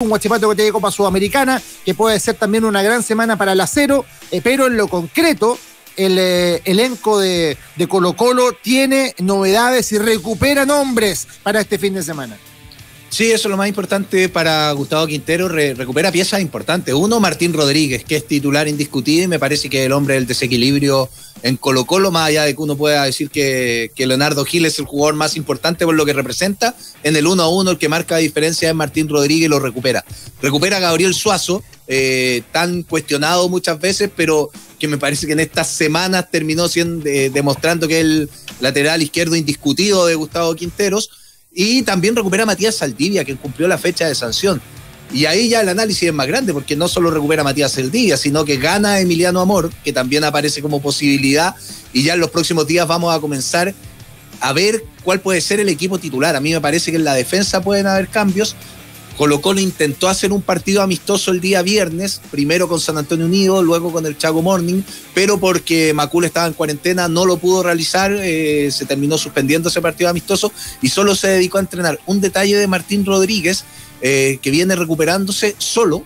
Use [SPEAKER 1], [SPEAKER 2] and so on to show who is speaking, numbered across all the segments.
[SPEAKER 1] un Guachipato que tiene Copa Sudamericana, que puede ser también una gran semana para el acero, eh, pero en lo concreto, el eh, elenco de, de Colo Colo tiene novedades y recupera nombres para este fin de semana.
[SPEAKER 2] Sí, eso es lo más importante para Gustavo Quintero, recupera piezas importantes. Uno, Martín Rodríguez, que es titular indiscutido y me parece que el hombre del desequilibrio en Colo Colo, más allá de que uno pueda decir que, Leonardo Gil es el jugador más importante por lo que representa, en el 1 a 1 el que marca la diferencia es Martín Rodríguez y lo recupera. Recupera a Gabriel Suazo, eh, tan cuestionado muchas veces, pero que me parece que en estas semanas terminó eh, demostrando que es el lateral izquierdo indiscutido de Gustavo Quinteros y también recupera a Matías Saldivia, que cumplió la fecha de sanción. Y ahí ya el análisis es más grande, porque no solo recupera a Matías Saldivia, sino que gana a Emiliano Amor, que también aparece como posibilidad. Y ya en los próximos días vamos a comenzar a ver cuál puede ser el equipo titular. A mí me parece que en la defensa pueden haber cambios, Colo intentó hacer un partido amistoso el día viernes, primero con San Antonio Unido, luego con el Chago Morning, pero porque Macul estaba en cuarentena no lo pudo realizar, eh, se terminó suspendiendo ese partido amistoso y solo se dedicó a entrenar. Un detalle de Martín Rodríguez, eh, que viene recuperándose solo,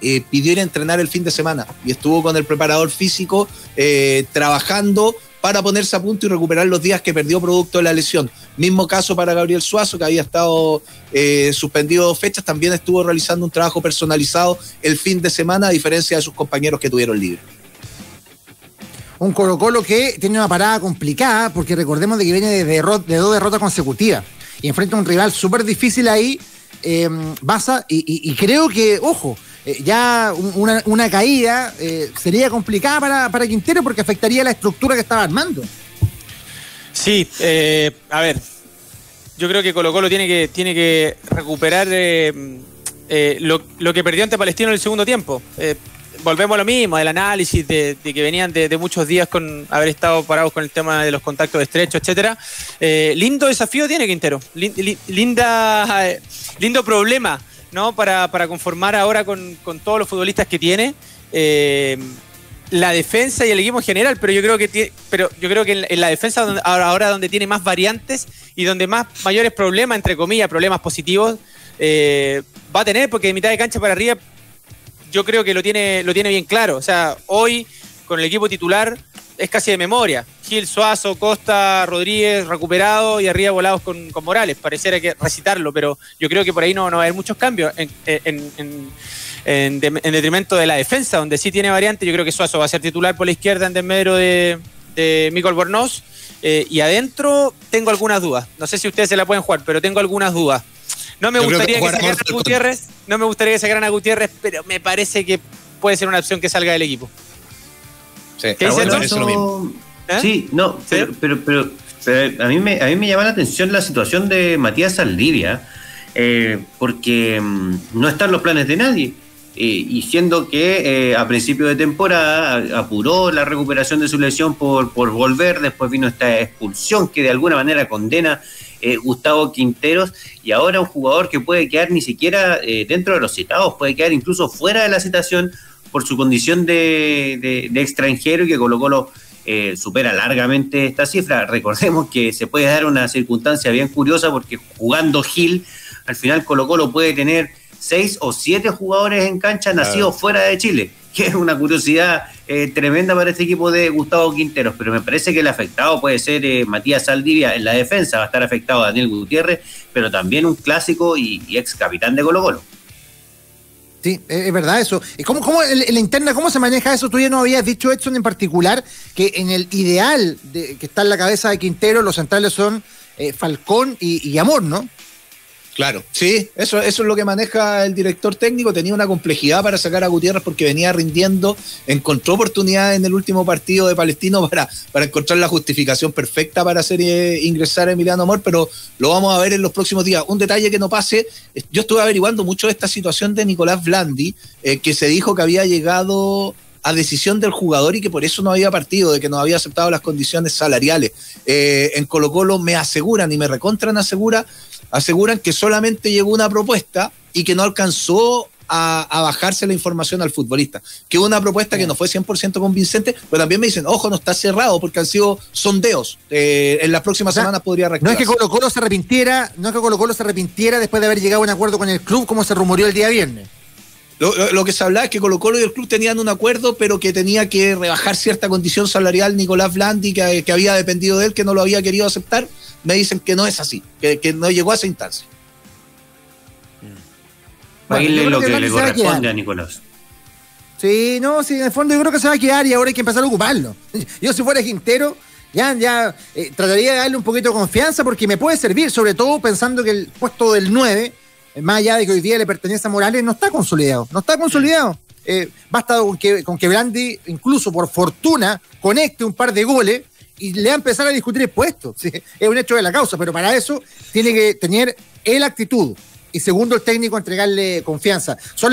[SPEAKER 2] eh, pidió ir a entrenar el fin de semana y estuvo con el preparador físico trabajando para ponerse a punto y recuperar los días que perdió producto de la lesión. Mismo caso para Gabriel Suazo, que había estado eh, suspendido dos fechas, también estuvo realizando un trabajo personalizado el fin de semana, a diferencia de sus compañeros que tuvieron libre.
[SPEAKER 1] Un Colo Colo que tiene una parada complicada, porque recordemos de que viene de, dos derrotas consecutivas y enfrenta a un rival súper difícil ahí, eh, y creo que, ojo, eh, ya una, caída eh, sería complicada para, para, Quintero porque afectaría la estructura que estaba armando.
[SPEAKER 3] Sí, eh, a ver, yo creo que Colo Colo tiene que, tiene que recuperar lo, que perdió ante Palestino en el segundo tiempo. volvemos a lo mismo, del análisis de, que venían de, muchos días con haber estado parados con el tema de los contactos estrechos, etcétera. lindo desafío tiene Quintero, linda, lindo problema ¿no? Para, conformar ahora con, todos los futbolistas que tiene. Eh, la defensa y el equipo en general, pero yo creo que pero yo creo que en, la defensa ahora, donde tiene más variantes y donde más mayores problemas, entre comillas, problemas positivos, eh, va a tener, porque de mitad de cancha para arriba, yo creo que lo tiene, lo tiene bien claro. O sea, hoy con el equipo titular es casi de memoria. Gil, Suazo, Costa, Rodríguez, recuperado y arriba volados con, Morales. Pareciera que recitarlo, pero yo creo que por ahí no, no va a haber muchos cambios en, en, detrimento de la defensa, donde sí tiene variante. Yo creo que Suazo va a ser titular por la izquierda en desmedro de, de Michael Bornos. Eh, y adentro tengo algunas dudas. No sé si ustedes se la pueden jugar, pero tengo algunas dudas. No me gustaría que, sacaran a Gutiérrez, no me gustaría que sacaran a Gutiérrez, pero me parece que puede ser una opción que salga del equipo.
[SPEAKER 4] Sí, ¿Qué ¿Eh? Sí, no, Pero, pero, a, mí me, a mí me llama la atención la situación de Matías Saldivia, eh, porque mm, no están los planes de nadie. Eh, y siendo que a principio de temporada apuró la recuperación de su lesión por, por volver, después vino esta expulsión que de alguna manera condena Gustavo Quinteros y ahora un jugador que puede quedar ni siquiera dentro de los citados, puede quedar incluso fuera de la citación por su condición de, extranjero y que Colo Colo eh, supera largamente esta cifra. Recordemos que se puede dar una circunstancia bien curiosa porque jugando Gil, al final Colo Colo puede tener seis o siete jugadores en cancha nacidos fuera de Chile, que es una curiosidad eh, tremenda para este equipo de Gustavo Quinteros, pero me parece que el afectado puede ser eh, Matías Saldivia en la defensa, va a estar afectado Daniel Gutiérrez, pero también un clásico y, y ex capitán de Colo Colo.
[SPEAKER 1] Sí, es verdad eso. ¿Cómo, cómo en la interna, cómo se maneja eso? Tú ya no habías dicho, Edson, en particular, que en el ideal de, que está en la cabeza de Quintero, los centrales son eh, Falcón y Amor, ¿no?
[SPEAKER 2] Claro, sí, eso, eso es lo que maneja el director técnico. Tenía una complejidad para sacar a Gutiérrez porque venía rindiendo, encontró oportunidades en el último partido de Palestino para, para encontrar la justificación perfecta para hacer eh, ingresar a Emiliano Amor, pero lo vamos a ver en los próximos días. Un detalle que no pase, yo estuve averiguando mucho esta situación de Nicolás Blandi, eh, que se dijo que había llegado a decisión del jugador y que por eso no había partido, de que no había aceptado las condiciones salariales. Eh, en Colo Colo me aseguran y me recontran asegura, aseguran que solamente llegó una propuesta y que no alcanzó a, bajarse la información al futbolista. Que una propuesta que no fue 100% convincente, pero también me dicen, ojo, no está cerrado porque han sido sondeos. Eh, en las próximas semanas podría
[SPEAKER 1] No es que Colo Colo se arrepintiera, no es que Colo Colo se arrepintiera después de haber llegado a un acuerdo con el club como se rumoreó el día viernes.
[SPEAKER 2] Lo, que se hablaba es que Colo Colo y el club tenían un acuerdo, pero que tenía que rebajar cierta condición salarial Nicolás Blandi, que, que había dependido de él, que no lo había querido aceptar. Me dicen que no es así, que, que no llegó a esa instancia.
[SPEAKER 4] Bueno, lo que, le corresponde a, Nicolás.
[SPEAKER 1] Sí, no, sí, en el fondo yo creo que se va a quedar y ahora hay que empezar a ocuparlo. Yo si fuera Quintero, ya, ya eh, trataría de darle un poquito de confianza porque me puede servir, sobre todo pensando que el puesto del 9, eh, más allá de que hoy día le pertenece a Morales, no está consolidado. No está consolidado. Eh, basta con que, con que Brandi, incluso por fortuna, conecte un par de goles y le va a empezar a discutir el puesto. Es un hecho de la causa, pero para eso tiene que tener el actitud, y segundo, el técnico entregarle confianza. Son